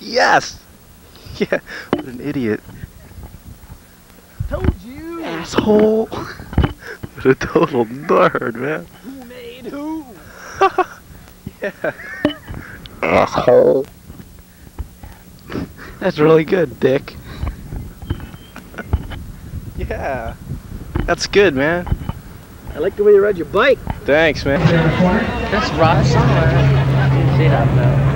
Yes! Yeah, what an idiot. Told you. Asshole! what a total nerd, man. Who made who? yeah. Asshole. That's really good, Dick. yeah. That's good, man. I like the way you ride your bike. Thanks, man. That's right. I didn't see that though.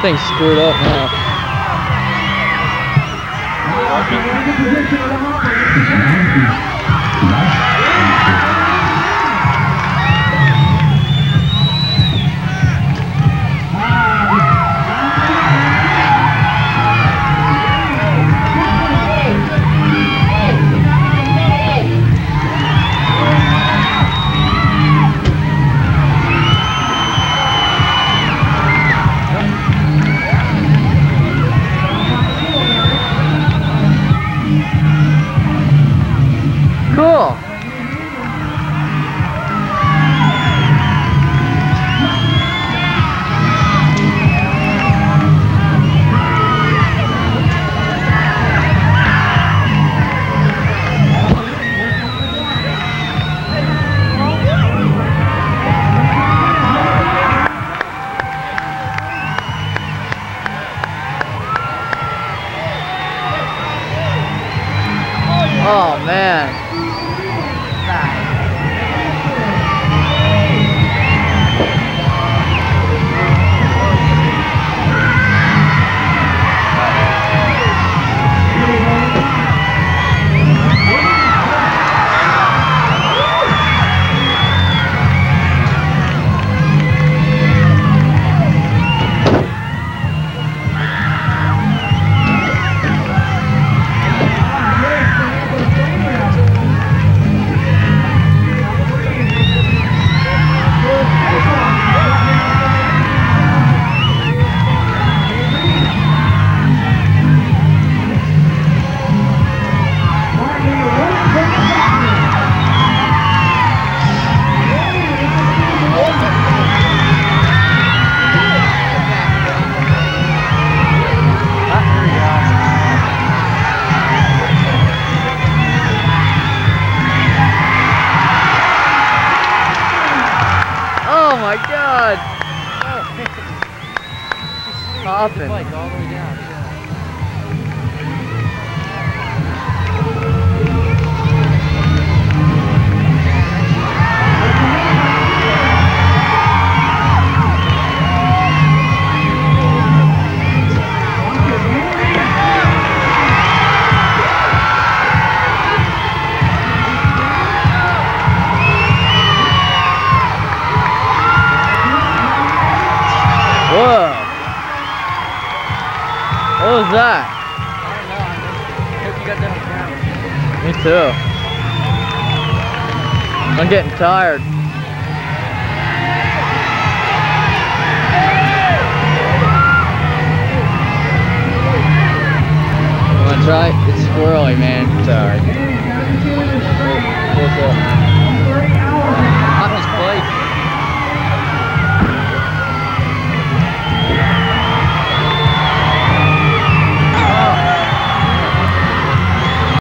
Thing's screwed up now. Cool. Oh man. my god! Oh, What was that? I don't know. I hope you got that on camera. Me too. I'm getting tired.